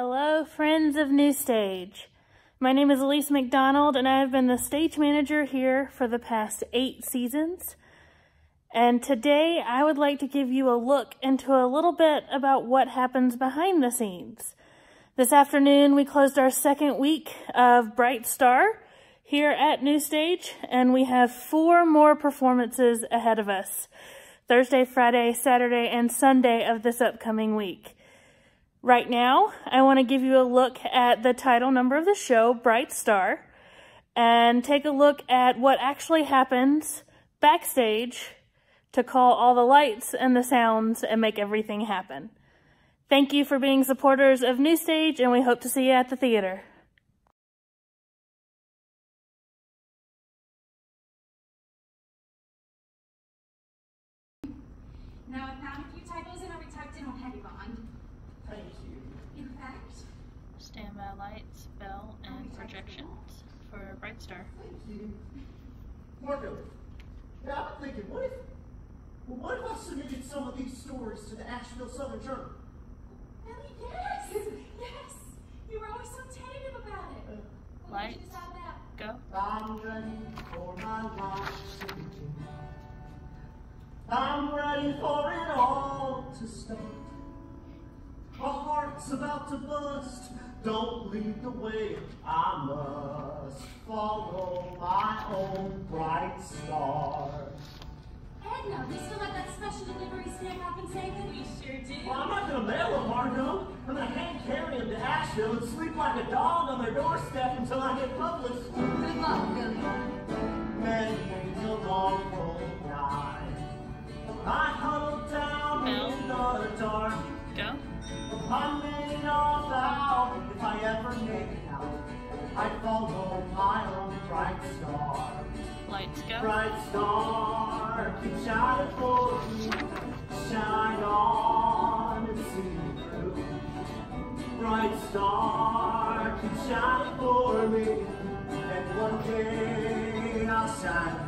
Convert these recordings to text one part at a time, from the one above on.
Hello, friends of New Stage. My name is Elise McDonald, and I have been the stage manager here for the past eight seasons. And today I would like to give you a look into a little bit about what happens behind the scenes. This afternoon we closed our second week of Bright Star here at New Stage, and we have four more performances ahead of us. Thursday, Friday, Saturday, and Sunday of this upcoming week. Right now, I want to give you a look at the title number of the show, Bright Star, and take a look at what actually happens backstage to call all the lights and the sounds and make everything happen. Thank you for being supporters of New Stage, and we hope to see you at the theater. Now, I found a few typos and I retyped in on Heavy Bond. Thank you. In fact, Standby lights, bell, and projections for Bright Star. Thank you. Margo, yeah, I'm thinking, what if, well, what if I submitted some of these stories to the Asheville Southern Journal? Ellie, yes! yes! You were always so tentative about it. Uh, what did Lights. you decide that? Go. I'm ready for my life to begin. I'm ready for it all to start. My heart's about to bust. Don't lead the way. I must follow my own bright star. Edna, we still have that special delivery stamp I can save it? We sure do. Well, I'm not gonna mail them, Margo. I'm gonna hand carry them to Asheville and sleep like a dog on their doorstep until I get published. Good luck, Billy. Many a long cold night. I huddled down Bill. in the dark. Go. I may not out if I ever make it out. I follow my own bright star. Lights go. Bright star, keep shining for me. Shine on and see me through. Bright star, keep shining for me. And one day I'll shine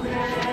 Amen.